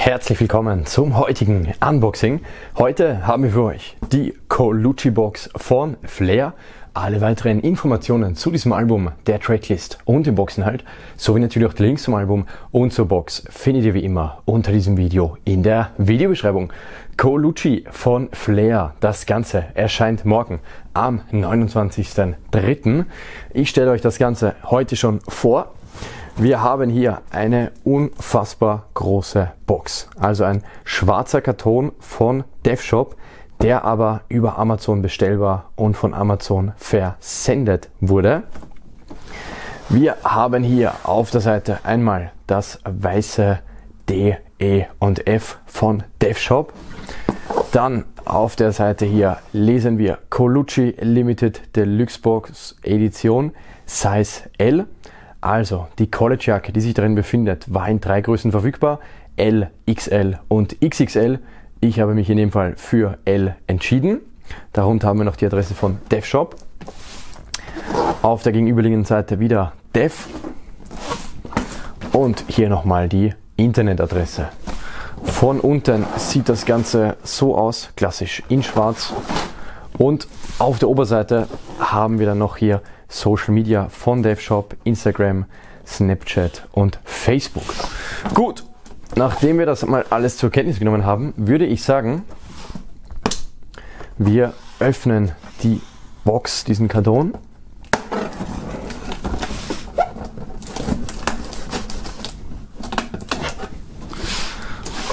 Herzlich willkommen zum heutigen Unboxing. Heute haben wir für euch die Colucci Box von Flair. Alle weiteren Informationen zu diesem Album, der Tracklist und dem Boxinhalt, sowie natürlich auch die Links zum Album und zur Box findet ihr wie immer unter diesem Video in der Videobeschreibung. Colucci von Flair. Das Ganze erscheint morgen am 29.03. Ich stelle euch das Ganze heute schon vor. Wir haben hier eine unfassbar große Box. Also ein schwarzer Karton von DevShop, der aber über Amazon bestellbar und von Amazon versendet wurde. Wir haben hier auf der Seite einmal das weiße D, E und F von DevShop. Dann auf der Seite hier lesen wir Colucci Limited Deluxe Box Edition Size L. Also, die College-Jacke, die sich darin befindet, war in drei Größen verfügbar: L, XL und XXL. Ich habe mich in dem Fall für L entschieden. Darunter haben wir noch die Adresse von DevShop. Auf der gegenüberliegenden Seite wieder Dev. Und hier nochmal die Internetadresse. Von unten sieht das Ganze so aus, klassisch in schwarz. Und auf der Oberseite haben wir dann noch hier Social Media von DevShop, Instagram, Snapchat und Facebook. Gut, nachdem wir das mal alles zur Kenntnis genommen haben, würde ich sagen, wir öffnen die Box, diesen Karton.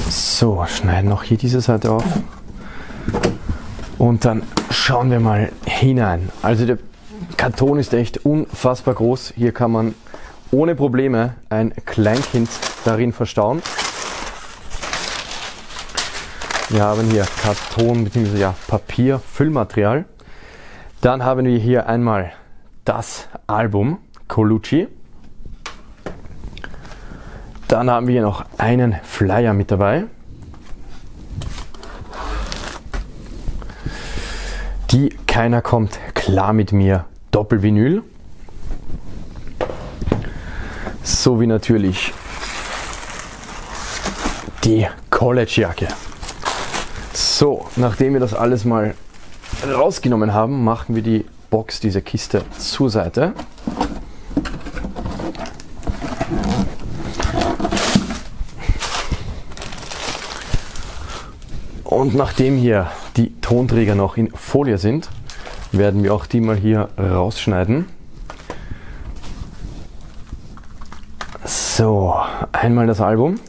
So, schneiden noch hier diese Seite auf. Und dann schauen wir mal hinein. Also der Karton ist echt unfassbar groß. Hier kann man ohne Probleme ein Kleinkind darin verstauen. Wir haben hier Karton bzw. Ja, Papier, Füllmaterial. Dann haben wir hier einmal das Album Colucci. Dann haben wir noch einen Flyer mit dabei. Die Keiner kommt klar mit mir Doppelvinyl. Sowie natürlich die College-Jacke. So, nachdem wir das alles mal rausgenommen haben, machen wir die Box, diese Kiste zur Seite. Und nachdem hier die Tonträger noch in Folie sind, werden wir auch die mal hier rausschneiden. So, einmal das Album.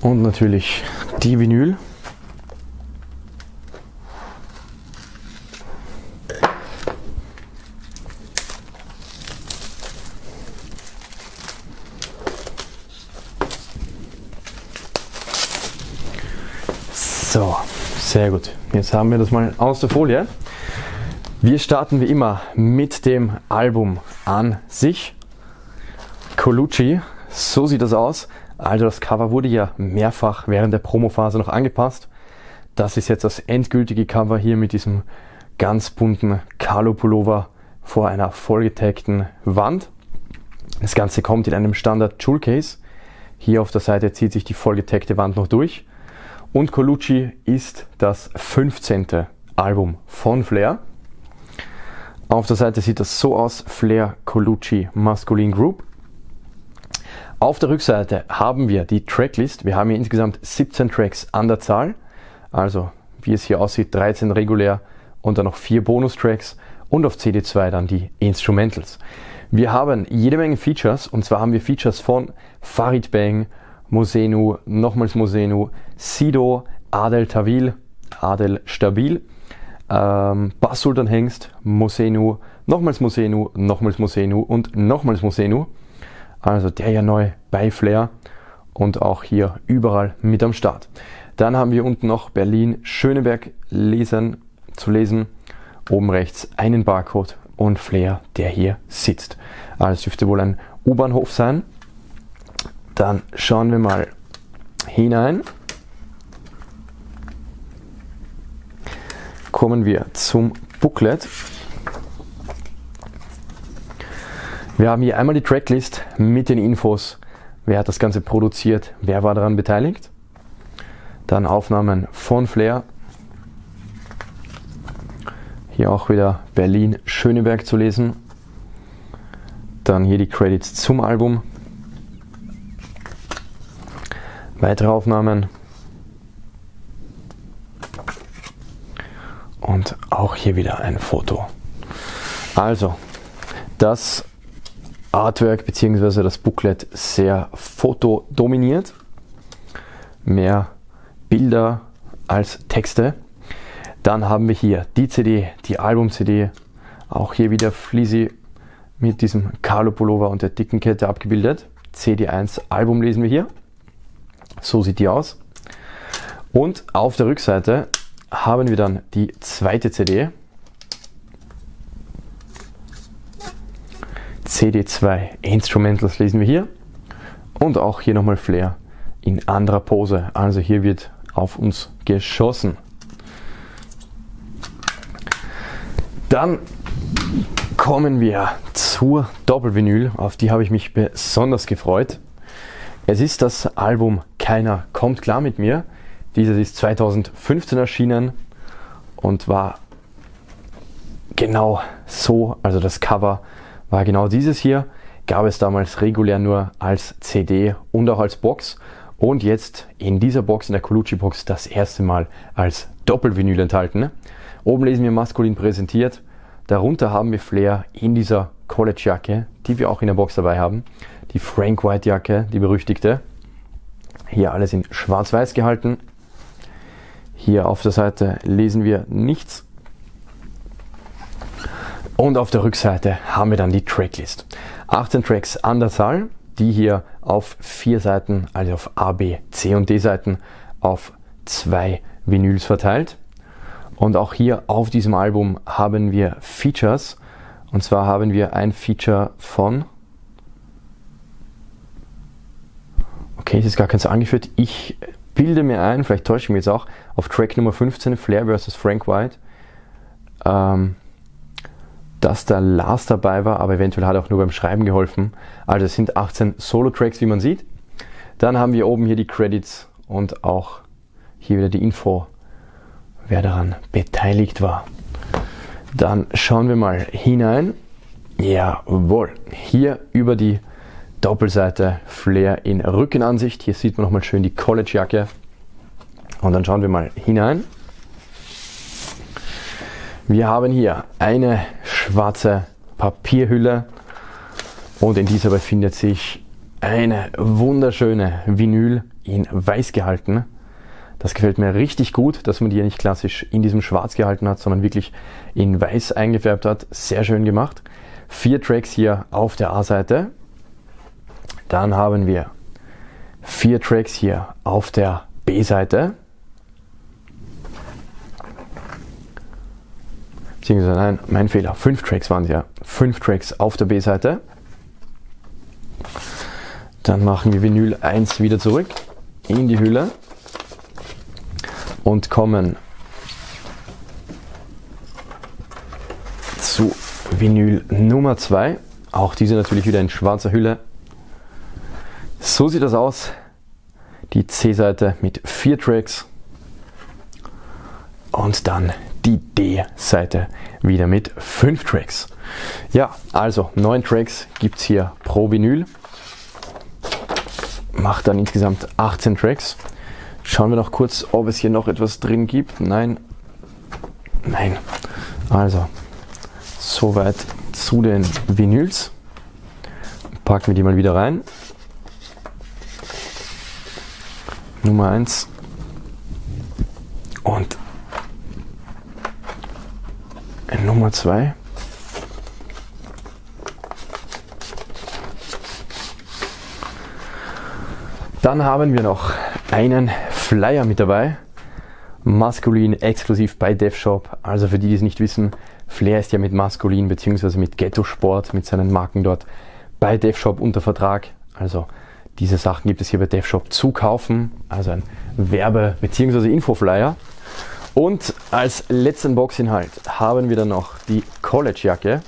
Und natürlich die Vinyl. So, sehr gut. Jetzt haben wir das mal aus der Folie. Wir starten wie immer mit dem Album an sich. Colucci, so sieht das aus. Also das Cover wurde ja mehrfach während der Promophase noch angepasst. Das ist jetzt das endgültige Cover hier mit diesem ganz bunten Carlo Pullover vor einer vollgetagten Wand. Das Ganze kommt in einem Standard Jewel Case. Hier auf der Seite zieht sich die vollgetagte Wand noch durch. Und Colucci ist das 15. Album von Flair. Auf der Seite sieht das so aus: Flair Colucci Masculine Group. Auf der Rückseite haben wir die Tracklist. Wir haben hier insgesamt 17 Tracks an der Zahl. Also, wie es hier aussieht, 13 regulär und dann noch 4 Bonustracks und auf CD2 dann die Instrumentals. Wir haben jede Menge Features und zwar haben wir Features von Farid Bang, Mosenu, nochmals Mosenu, Sido, Adel Tawil, Adel Stabil, ähm, Bas Sultan Hengst, Mosenu, nochmals Mosenu, nochmals Mosenu und nochmals Mosenu. Also der ja neu bei Flair und auch hier überall mit am Start. Dann haben wir unten noch Berlin Schöneberg lesen, zu lesen. Oben rechts einen Barcode und Flair, der hier sitzt. Also dürfte wohl ein U-Bahnhof sein. Dann schauen wir mal hinein. Kommen wir zum Booklet. Wir haben hier einmal die Tracklist mit den Infos. Wer hat das Ganze produziert? Wer war daran beteiligt? Dann Aufnahmen von Flair. Hier auch wieder Berlin-Schöneberg zu lesen. Dann hier die Credits zum Album. Weitere Aufnahmen. Und auch hier wieder ein Foto. Also, das Artwork bzw. das Booklet sehr fotodominiert. Mehr Bilder als Texte. Dann haben wir hier die CD, die Album-CD. Auch hier wieder Fleasy mit diesem Carlo Pullover und der dicken Kette abgebildet. CD1 Album lesen wir hier. So sieht die aus. Und auf der Rückseite haben wir dann die zweite CD. CD2 Instrumentals lesen wir hier und auch hier nochmal Flair in anderer Pose. Also hier wird auf uns geschossen. Dann kommen wir zur Doppelvinyl, auf die habe ich mich besonders gefreut. Es ist das Album Keiner kommt klar mit mir. Dieses ist 2015 erschienen und war genau so, also das Cover war genau dieses hier. Gab es damals regulär nur als CD und auch als Box und jetzt in dieser Box, in der Colucci Box, das erste Mal als Doppelvinyl enthalten. Oben lesen wir maskulin präsentiert. Darunter haben wir Flair in dieser College-Jacke, die wir auch in der Box dabei haben. Die Frank White-Jacke, die berüchtigte. Hier alles in schwarz-weiß gehalten. Hier auf der Seite lesen wir nichts. Und auf der Rückseite haben wir dann die Tracklist. 18 Tracks an der Zahl, die hier auf vier Seiten, also auf A, B, C und D Seiten, auf zwei Vinyls verteilt. Und auch hier auf diesem Album haben wir Features. Und zwar haben wir ein Feature von. Okay, es ist gar kein so angeführt. Ich bilde mir ein, vielleicht täusche ich mich jetzt auch, auf Track Nummer 15, Flair vs. Frank White. Ähm, dass da Lars dabei war, aber eventuell hat er auch nur beim Schreiben geholfen. Also es sind 18 Solo-Tracks, wie man sieht. Dann haben wir oben hier die Credits und auch hier wieder die Info, wer daran beteiligt war. Dann schauen wir mal hinein. Jawohl, hier über die Doppelseite Flair in Rückenansicht. Hier sieht man nochmal schön die College-Jacke. Und dann schauen wir mal hinein. Wir haben hier eine schwarze Papierhülle und in dieser befindet sich eine wunderschöne Vinyl in weiß gehalten. Das gefällt mir richtig gut, dass man die ja nicht klassisch in diesem Schwarz gehalten hat, sondern wirklich in weiß eingefärbt hat. Sehr schön gemacht. Vier Tracks hier auf der A-Seite. Dann haben wir vier Tracks hier auf der B-Seite. Beziehungsweise nein, mein Fehler. Fünf Tracks waren es ja. Fünf Tracks auf der B-Seite. Dann machen wir Vinyl 1 wieder zurück in die Hülle und kommen zu Vinyl Nummer 2. Auch diese natürlich wieder in schwarzer Hülle. So sieht das aus. Die C-Seite mit vier Tracks. Und dann die D-Seite wieder mit fünf Tracks. Ja, also neun Tracks gibt es hier pro Vinyl. Macht dann insgesamt 18 Tracks. Schauen wir noch kurz, ob es hier noch etwas drin gibt. Nein. Nein. Also, soweit zu den Vinyls. Packen wir die mal wieder rein. Nummer 1. Und Nummer 2. Dann haben wir noch einen Flyer mit dabei. Maskulin exklusiv bei DevShop. Also für die, die es nicht wissen, Flair ist ja mit Maskulin bzw. mit Ghetto Sport, mit seinen Marken dort bei DevShop unter Vertrag. Also diese Sachen gibt es hier bei DevShop zu kaufen. Also ein Werbe- bzw. Infoflyer. Und als letzten Boxinhalt haben wir dann noch die College-Jacke.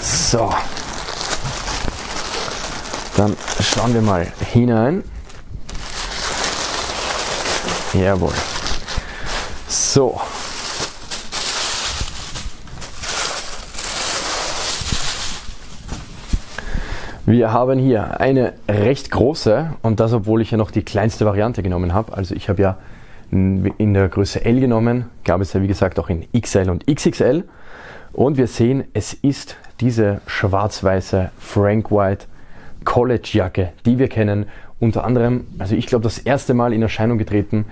So, dann schauen wir mal hinein. Jawohl. So. Wir haben hier eine recht große und das obwohl ich ja noch die kleinste Variante genommen habe. Also ich habe ja in der Größe L genommen, gab es ja wie gesagt auch in XL und XXL. Und wir sehen, es ist diese schwarz-weiße Frank White College Jacke, die wir kennen. Unter anderem, also ich glaube, das erste Mal in Erscheinung getreten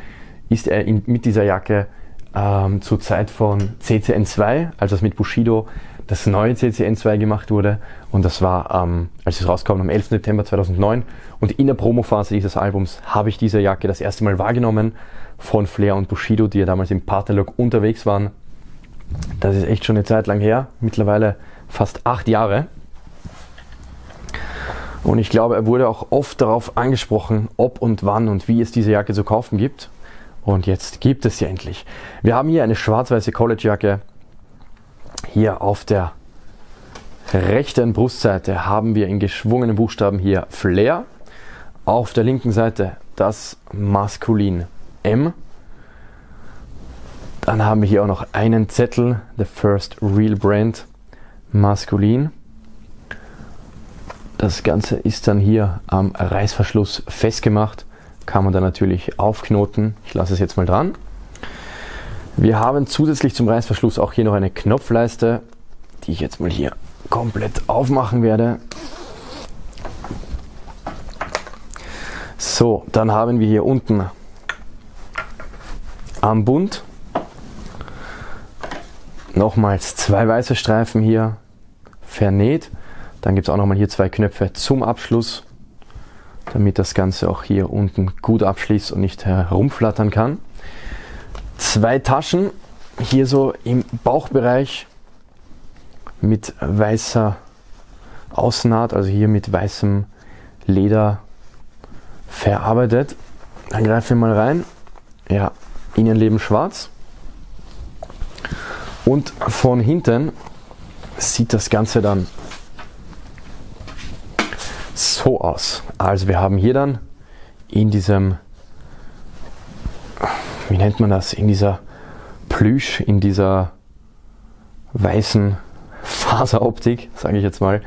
ist er in, mit dieser Jacke ähm, zur Zeit von CCN2, als das mit Bushido das neue CCN2 gemacht wurde. Und das war, ähm, als es rauskam, am 11. September 2009. Und in der Promophase dieses Albums habe ich diese Jacke das erste Mal wahrgenommen von Flair und Bushido, die ja damals im Partnerlook unterwegs waren. Das ist echt schon eine Zeit lang her, mittlerweile fast acht Jahre. Und ich glaube, er wurde auch oft darauf angesprochen, ob und wann und wie es diese Jacke zu kaufen gibt. Und jetzt gibt es sie endlich. Wir haben hier eine schwarz-weiße College-Jacke. Hier auf der rechten Brustseite haben wir in geschwungenen Buchstaben hier Flair. Auf der linken Seite das Maskulin M. Dann haben wir hier auch noch einen Zettel, The First Real Brand Maskulin. Das Ganze ist dann hier am Reißverschluss festgemacht kann man dann natürlich aufknoten. Ich lasse es jetzt mal dran. Wir haben zusätzlich zum Reißverschluss auch hier noch eine Knopfleiste, die ich jetzt mal hier komplett aufmachen werde. So, dann haben wir hier unten am Bund nochmals zwei weiße Streifen hier vernäht. Dann gibt es auch nochmal hier zwei Knöpfe zum Abschluss damit das Ganze auch hier unten gut abschließt und nicht herumflattern kann. Zwei Taschen hier so im Bauchbereich mit weißer Außennaht, also hier mit weißem Leder verarbeitet. Dann greifen wir mal rein. Ja, Innenleben schwarz. Und von hinten sieht das Ganze dann so aus. Also wir haben hier dann in diesem, wie nennt man das, in dieser Plüsch, in dieser weißen Faseroptik, sage ich jetzt mal,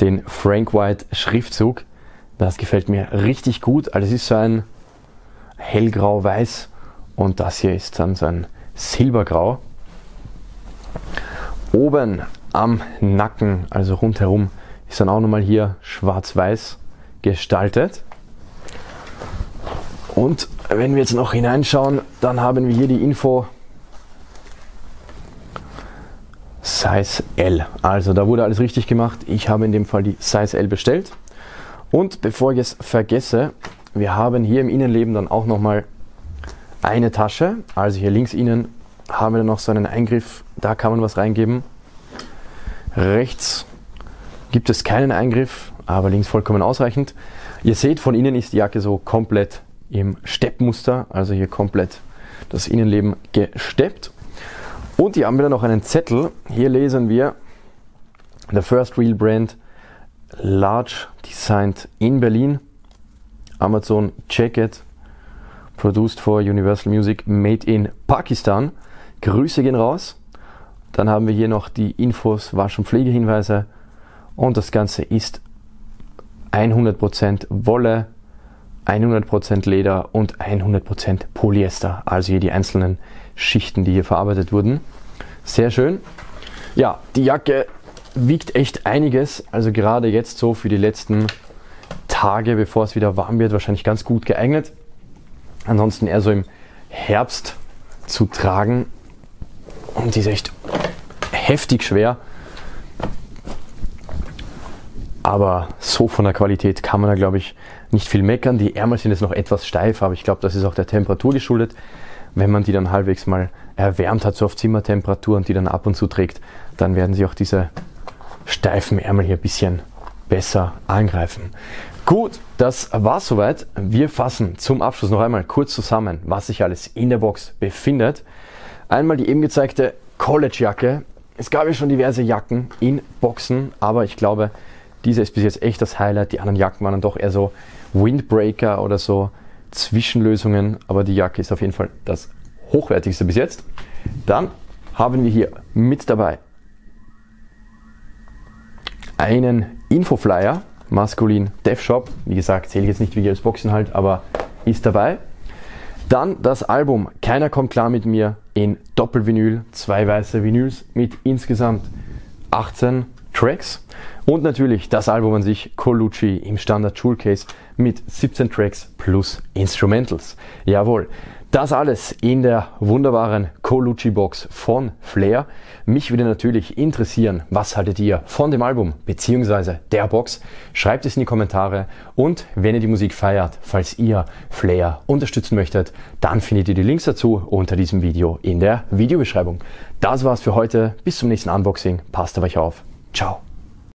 den Frank White Schriftzug. Das gefällt mir richtig gut. Also es ist so ein hellgrau-weiß und das hier ist dann so ein silbergrau. Oben am Nacken, also rundherum, ist dann auch nochmal hier schwarz-weiß gestaltet. Und wenn wir jetzt noch hineinschauen, dann haben wir hier die Info Size L. Also da wurde alles richtig gemacht. Ich habe in dem Fall die Size L bestellt. Und bevor ich es vergesse, wir haben hier im Innenleben dann auch nochmal eine Tasche. Also hier links innen haben wir dann noch so einen Eingriff, da kann man was reingeben. Rechts gibt es keinen Eingriff, aber links vollkommen ausreichend. Ihr seht, von innen ist die Jacke so komplett im Steppmuster, also hier komplett das Innenleben gesteppt. Und hier haben wir dann noch einen Zettel. Hier lesen wir The First Real Brand Large Designed in Berlin. Amazon Jacket Produced for Universal Music Made in Pakistan. Grüße gehen raus. Dann haben wir hier noch die Infos, Wasch- und Pflegehinweise und das Ganze ist 100% Wolle, 100% Leder und 100% Polyester. Also hier die einzelnen Schichten, die hier verarbeitet wurden. Sehr schön. Ja, die Jacke wiegt echt einiges. Also gerade jetzt so für die letzten Tage, bevor es wieder warm wird, wahrscheinlich ganz gut geeignet. Ansonsten eher so im Herbst zu tragen. Und die ist echt heftig schwer. Aber so von der Qualität kann man da, glaube ich, nicht viel meckern. Die Ärmel sind jetzt noch etwas steif, aber ich glaube, das ist auch der Temperatur geschuldet. Wenn man die dann halbwegs mal erwärmt hat, so auf Zimmertemperatur und die dann ab und zu trägt, dann werden sie auch diese steifen Ärmel hier ein bisschen besser angreifen. Gut, das war's soweit. Wir fassen zum Abschluss noch einmal kurz zusammen, was sich alles in der Box befindet. Einmal die eben gezeigte College-Jacke es gab ja schon diverse Jacken in Boxen, aber ich glaube, diese ist bis jetzt echt das Highlight. Die anderen Jacken waren dann doch eher so Windbreaker oder so Zwischenlösungen, aber die Jacke ist auf jeden Fall das hochwertigste bis jetzt. Dann haben wir hier mit dabei einen Infoflyer, maskulin Dev Shop. Wie gesagt, zähle ich jetzt nicht wie als Boxen halt, aber ist dabei. Dann das Album Keiner kommt klar mit mir in Doppelvinyl, zwei weiße Vinyls mit insgesamt 18 Tracks. Und natürlich das Album an sich, Colucci im Standard Jewel Case mit 17 Tracks plus Instrumentals. Jawohl, das alles in der wunderbaren Colucci Box von Flair. Mich würde natürlich interessieren, was haltet ihr von dem Album bzw. der Box? Schreibt es in die Kommentare und wenn ihr die Musik feiert, falls ihr Flair unterstützen möchtet, dann findet ihr die Links dazu unter diesem Video in der Videobeschreibung. Das war's für heute. Bis zum nächsten Unboxing. Passt auf euch auf. Ciao.